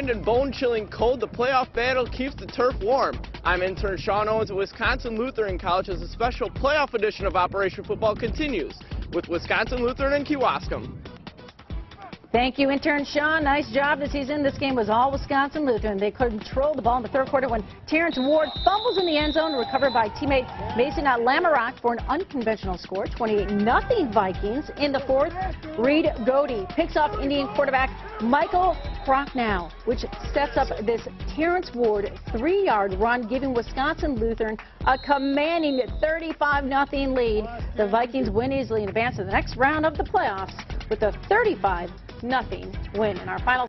stiffened and bone-chilling cold, the playoff battle keeps the turf warm. I'm intern Sean Owens at Wisconsin Lutheran College as a special playoff edition of Operation Football continues with Wisconsin Lutheran and Kewaskum. Thank you, intern Sean. Nice job this season. This game was all Wisconsin Lutheran. They controlled the ball in the third quarter when Terrence Ward fumbles in the end zone, recovered by teammate Mason Lamorak for an unconventional score, 28-0 Vikings. In the fourth, Reed Godey picks off Indian quarterback Michael Prochnow, which sets up this Terrence Ward three-yard run, giving Wisconsin Lutheran a commanding 35-0 lead. The Vikings win easily and advance to the next round of the playoffs with a 35 nothing win in our final